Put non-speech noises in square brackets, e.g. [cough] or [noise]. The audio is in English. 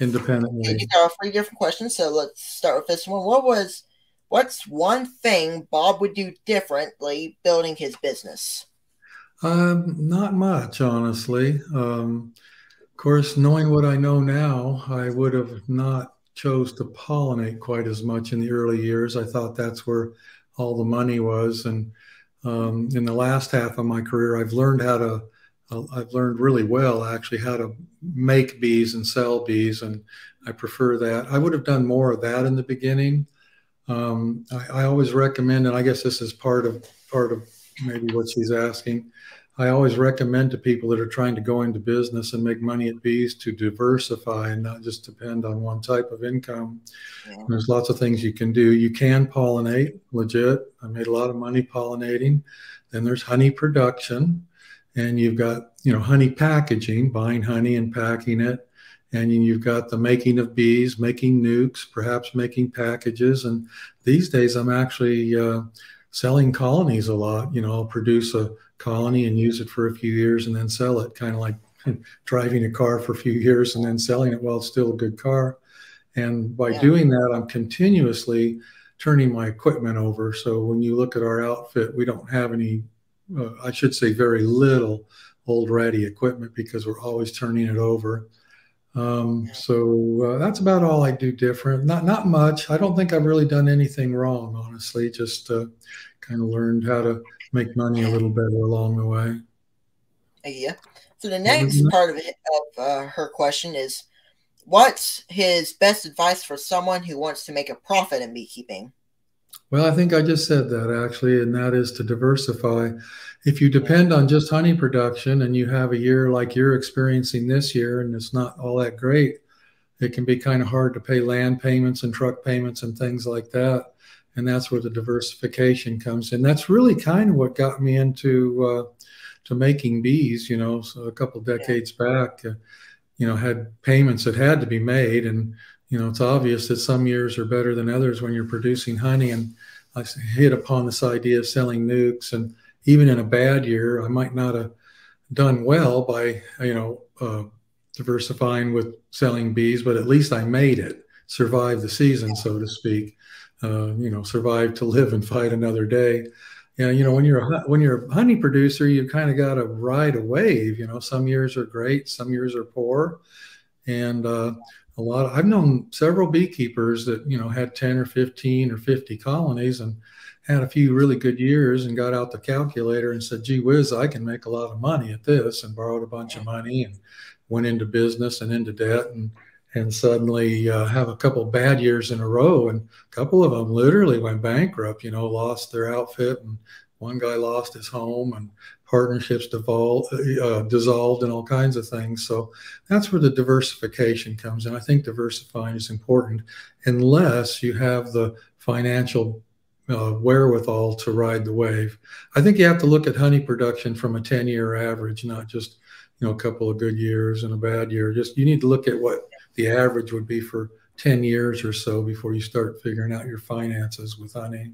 independently. You got three different questions, so let's start with this one. What was what's one thing Bob would do differently building his business? Um, not much, honestly. Um, of course, knowing what I know now, I would have not chose to pollinate quite as much in the early years. I thought that's where all the money was, and um, in the last half of my career, I've learned how to. I've learned really well actually how to make bees and sell bees, and I prefer that. I would have done more of that in the beginning. Um, I, I, always recommend, and I guess this is part of part of maybe what she's asking. I always recommend to people that are trying to go into business and make money at bees to diversify and not just depend on one type of income. Yeah. There's lots of things you can do. You can pollinate, legit. I made a lot of money pollinating. Then there's honey production, and you've got you know honey packaging, buying honey and packing it, and you've got the making of bees, making nukes, perhaps making packages. And these days, I'm actually uh, selling colonies a lot. You know, I'll produce a colony and use it for a few years and then sell it, kind of like [laughs] driving a car for a few years and then selling it while it's still a good car. And by yeah. doing that, I'm continuously turning my equipment over. So when you look at our outfit, we don't have any, uh, I should say, very little old ratty equipment because we're always turning it over. Um, so uh, that's about all I do different. Not not much. I don't think I've really done anything wrong, honestly. Just uh, kind of learned how to make money a little better along the way. Yeah. So the next part of it, of uh, her question is, what's his best advice for someone who wants to make a profit in beekeeping? Well, I think I just said that actually, and that is to diversify. If you depend on just honey production and you have a year like you're experiencing this year and it's not all that great, it can be kind of hard to pay land payments and truck payments and things like that and that's where the diversification comes in. That's really kind of what got me into uh, to making bees. You know, so a couple decades back, uh, you know, had payments that had to be made, and you know, it's obvious that some years are better than others when you're producing honey. And I hit upon this idea of selling nukes, and even in a bad year, I might not have done well by you know uh, diversifying with selling bees, but at least I made it, survived the season, so to speak uh, you know, survive to live and fight another day. Yeah, you know, when you're a, when you're a honey producer, you kind of got to ride a wave. You know, some years are great, some years are poor, and uh, a lot. Of, I've known several beekeepers that you know had ten or fifteen or fifty colonies and had a few really good years and got out the calculator and said, "Gee whiz, I can make a lot of money at this," and borrowed a bunch of money and went into business and into debt and and suddenly uh, have a couple bad years in a row. And a couple of them literally went bankrupt, you know, lost their outfit. And one guy lost his home and partnerships devolved, uh, dissolved and all kinds of things. So that's where the diversification comes in. I think diversifying is important unless you have the financial uh, wherewithal to ride the wave. I think you have to look at honey production from a 10 year average, not just, you know, a couple of good years and a bad year. Just you need to look at what the average would be for 10 years or so before you start figuring out your finances with honey.